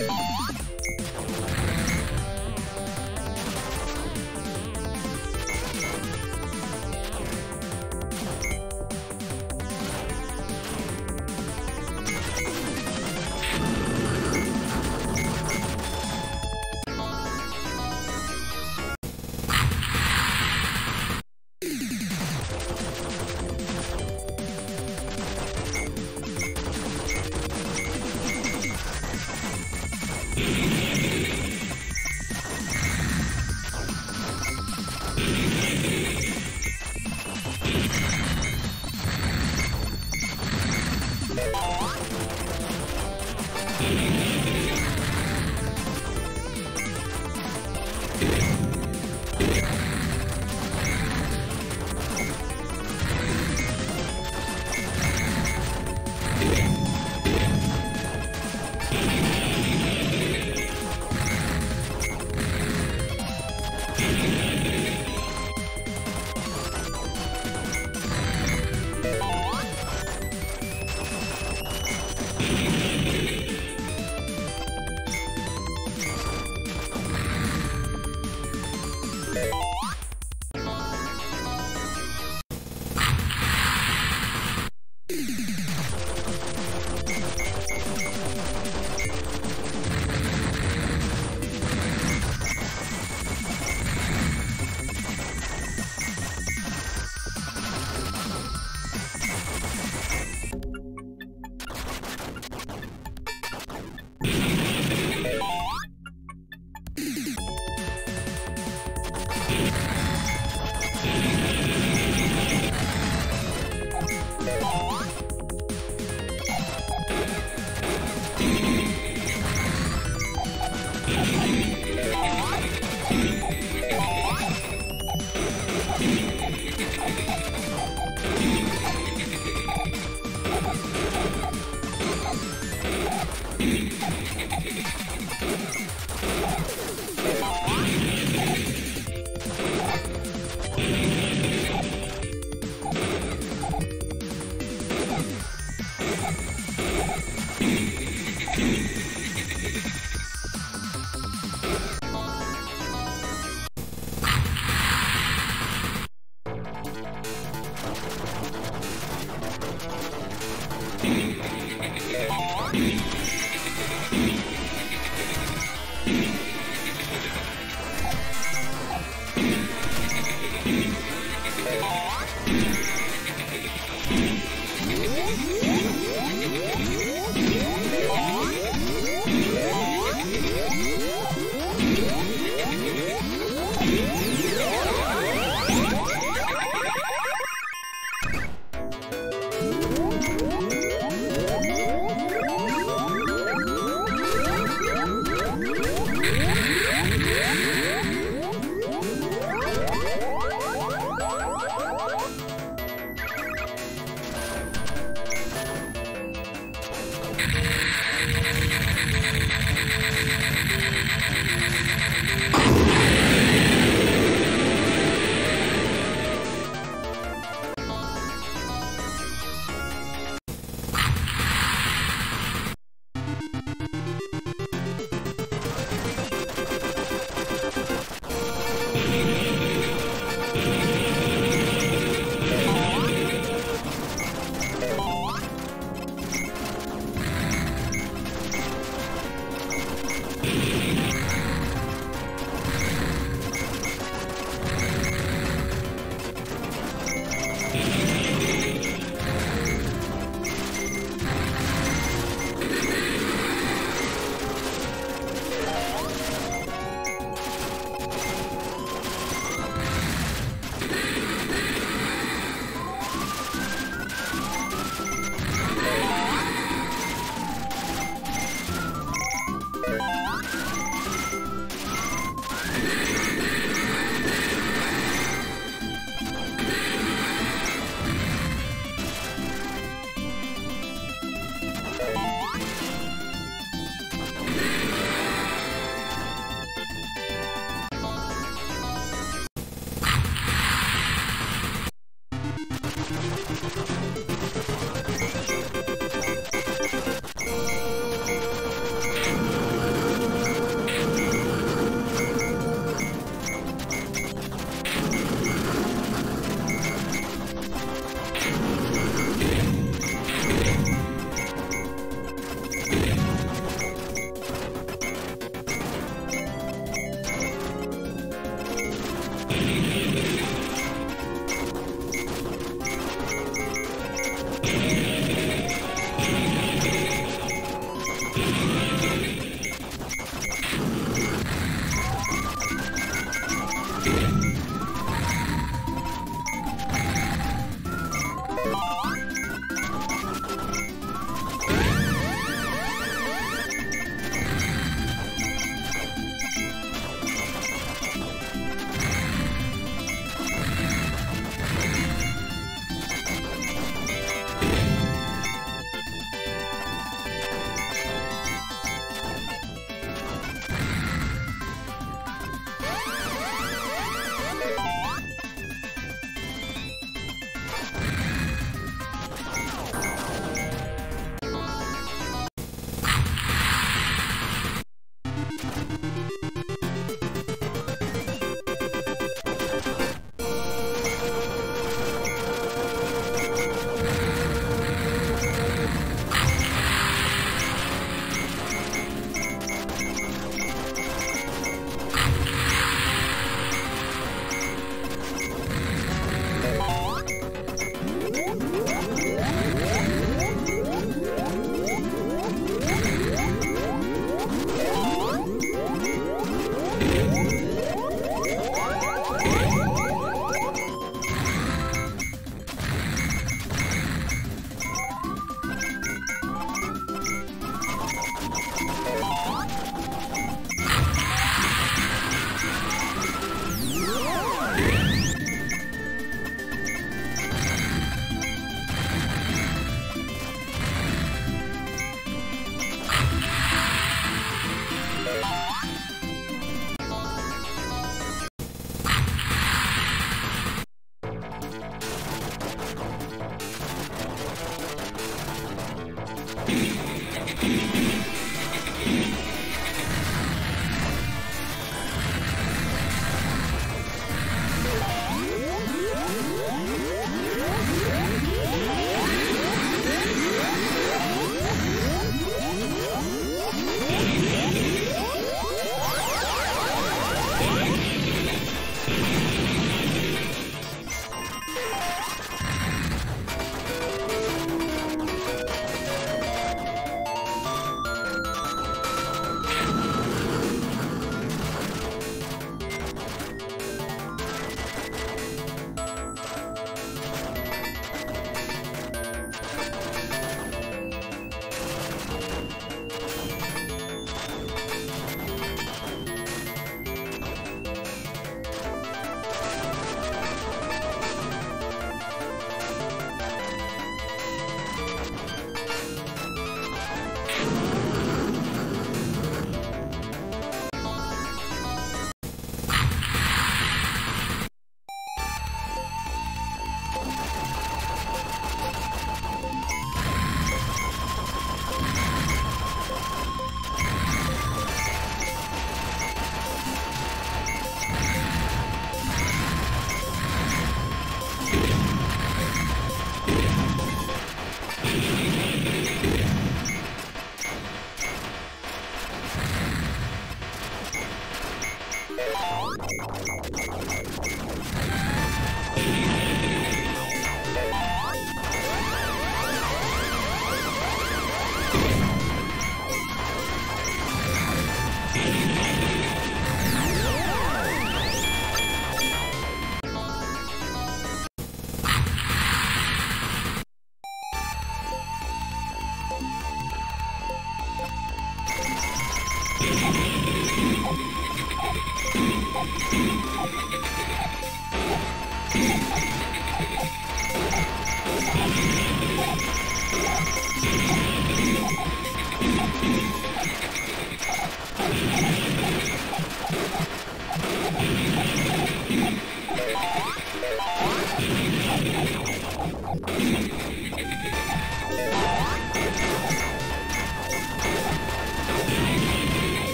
you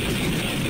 Yeah.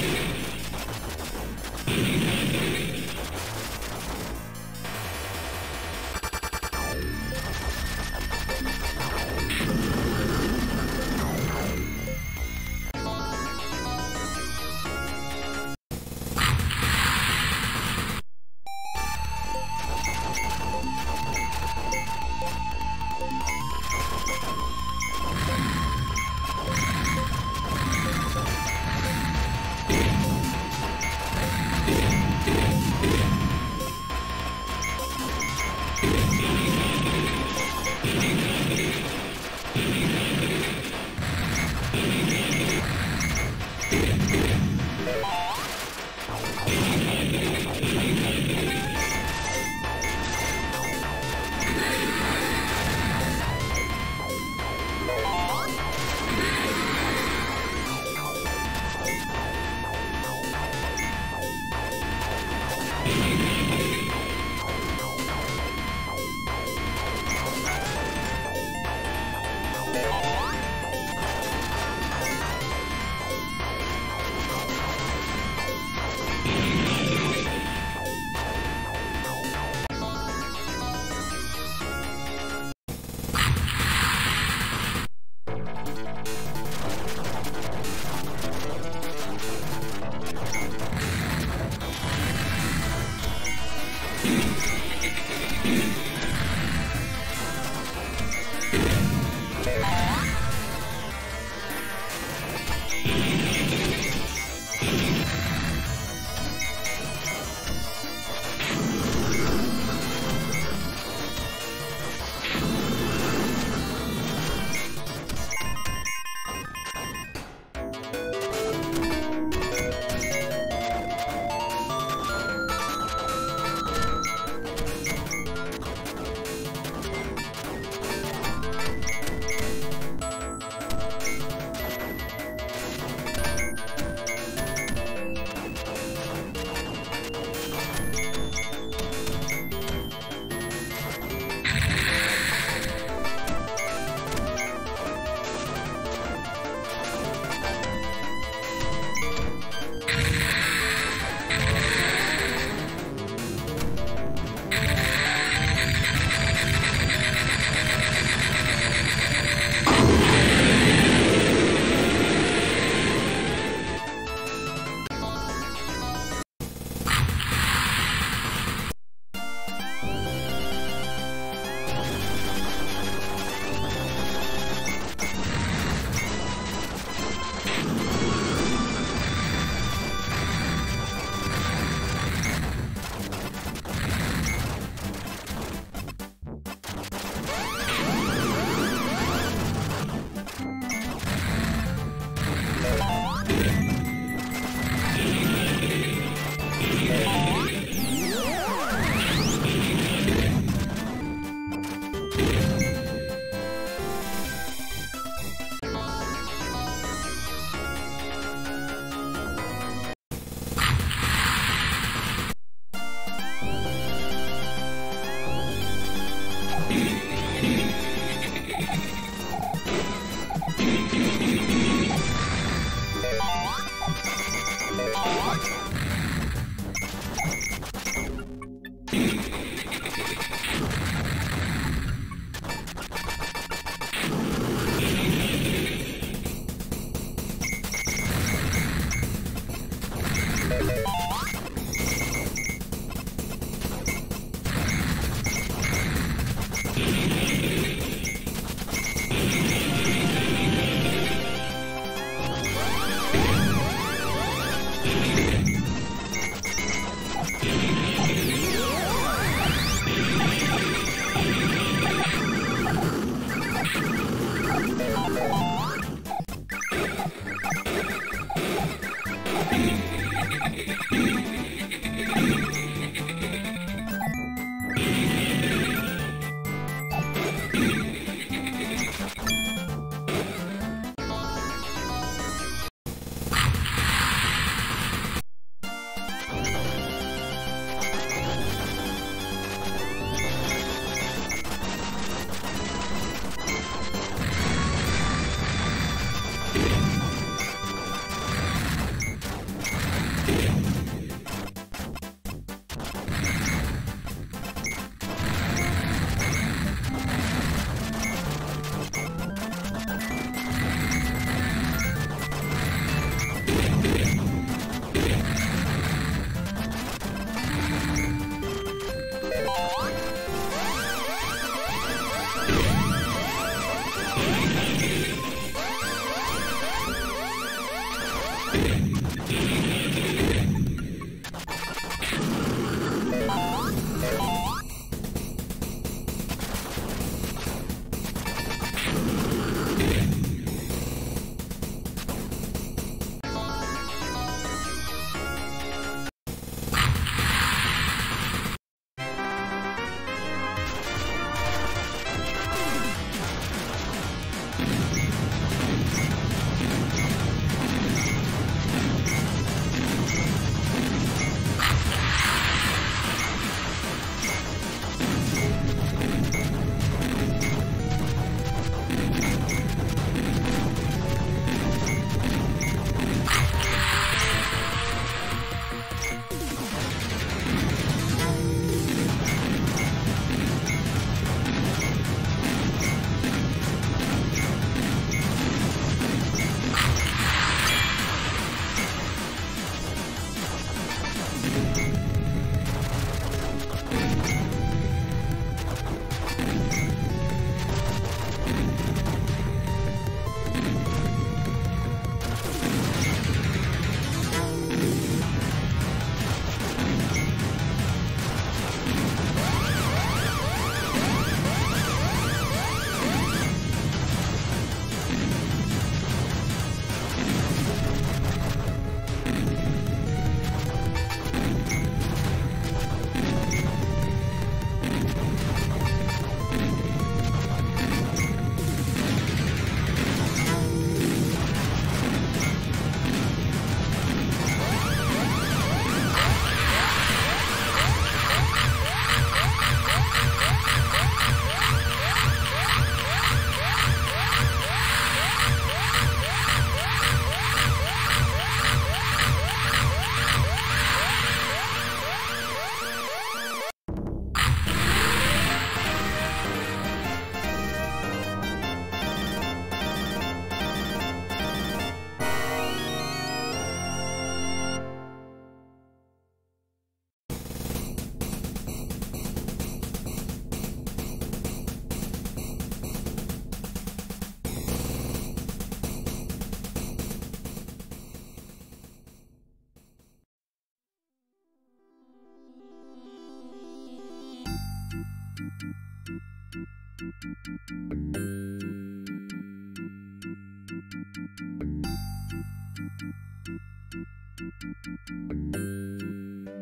You